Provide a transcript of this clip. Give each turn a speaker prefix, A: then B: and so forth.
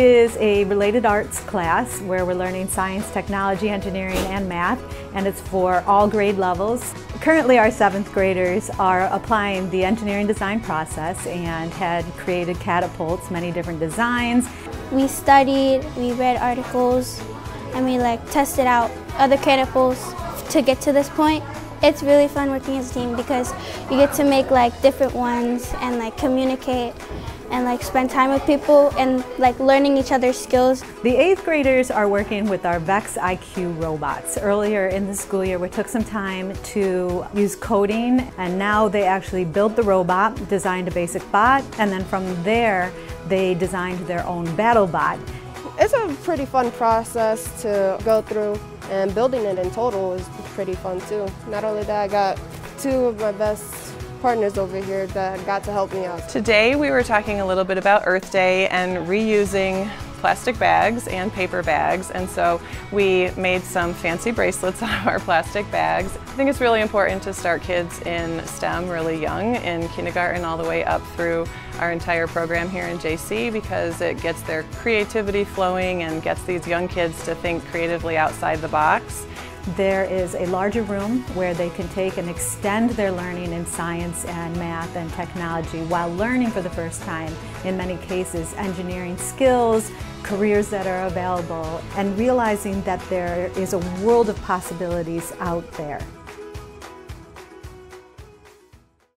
A: is a related arts class where we're learning science, technology, engineering, and math, and it's for all grade levels. Currently our seventh graders are applying the engineering design process and had created catapults, many different designs.
B: We studied, we read articles, and we like tested out other catapults to get to this point. It's really fun working as a team because you get to make like different ones and like communicate and like spend time with people and like learning each other's skills.
A: The eighth graders are working with our VEX IQ robots. Earlier in the school year we took some time to use coding and now they actually built the robot, designed a basic bot, and then from there they designed their own battle bot.
C: It's a pretty fun process to go through and building it in total is pretty fun too. Not only that, I got two of my best partners over here that got to help me out.
D: Today we were talking a little bit about Earth Day and reusing plastic bags and paper bags and so we made some fancy bracelets out of our plastic bags. I think it's really important to start kids in STEM really young in kindergarten all the way up through our entire program here in JC because it gets their creativity flowing and gets these young kids to think creatively outside the box.
A: There is a larger room where they can take and extend their learning in science and math and technology while learning for the first time, in many cases, engineering skills, careers that are available, and realizing that there is a world of possibilities out there.